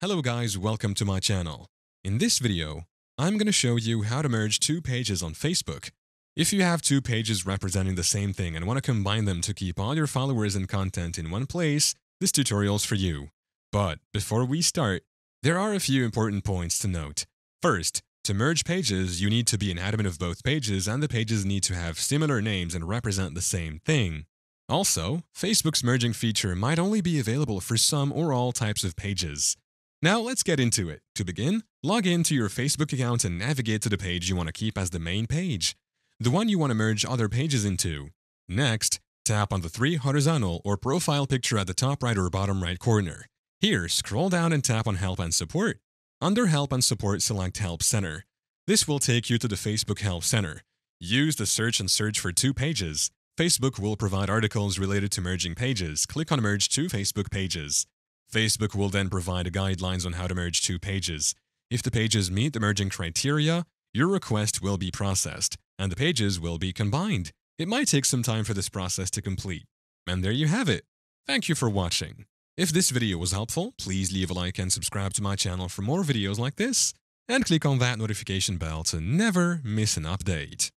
Hello guys, welcome to my channel. In this video, I'm going to show you how to merge two pages on Facebook. If you have two pages representing the same thing and want to combine them to keep all your followers and content in one place, this tutorial's for you. But before we start, there are a few important points to note. First, to merge pages, you need to be an admin of both pages and the pages need to have similar names and represent the same thing. Also, Facebook's merging feature might only be available for some or all types of pages. Now let's get into it. To begin, log in to your Facebook account and navigate to the page you want to keep as the main page, the one you want to merge other pages into. Next, tap on the three horizontal or profile picture at the top right or bottom right corner. Here, scroll down and tap on Help and Support. Under Help and Support, select Help Center. This will take you to the Facebook Help Center. Use the search and search for two pages. Facebook will provide articles related to merging pages. Click on Merge two Facebook pages. Facebook will then provide guidelines on how to merge two pages. If the pages meet the merging criteria, your request will be processed, and the pages will be combined. It might take some time for this process to complete. And there you have it. Thank you for watching. If this video was helpful, please leave a like and subscribe to my channel for more videos like this, and click on that notification bell to never miss an update.